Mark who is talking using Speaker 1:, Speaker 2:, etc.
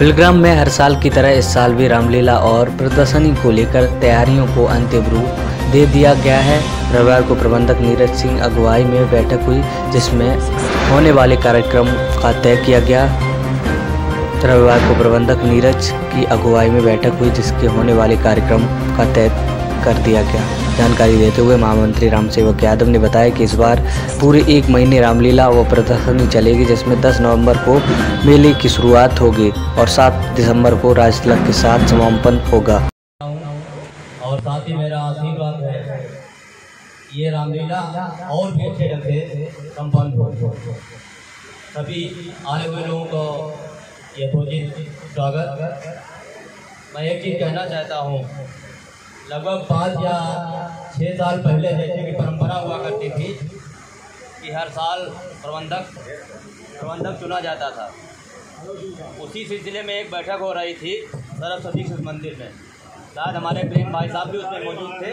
Speaker 1: बिलग्राम में हर साल की तरह इस साल भी रामलीला और प्रदर्शनी को लेकर तैयारियों को अंतिम रूप दे दिया गया है। रविवार को प्रबंधक नीरज सिंह अगुवाई में बैठक हुई, जिसमें होने वाले कार्यक्रम का तय किया गया। रविवार को प्रबंधक नीरज की अगुवाई में बैठक हुई, जिसके होने वाले कार्यक्रम का तय कर दिया गया। जानकारी देते हुए महामंत्री राम सेवक यादव ने बताया कि इस बार पूरे एक महीने रामलीला व प्रदर्शनी चलेगी, जिसमें 10 नवंबर को मेले की शुरुआत होगी और 7 दिसंबर को राजतिलक के साथ समापन होगा।
Speaker 2: और साथ ही मेरा आशीर्वाद है ये रामलीला और भी अच्छे ढंग से संपन्न हो। सभी आने हुए लोगों को यथोचित स्वागत। मैं एक चीज़ कहना चाहता हूँ लगभग पाँच या छः साल पहले जैसे कि परंपरा हुआ करती थी कि हर साल प्रबंधक प्रबंधक चुना जाता था। उसी सिलसिले में एक बैठक हो रही थी सरस्वती मंदिर में। शायद हमारे प्रेम भाई साहब भी उसमें मौजूद थे।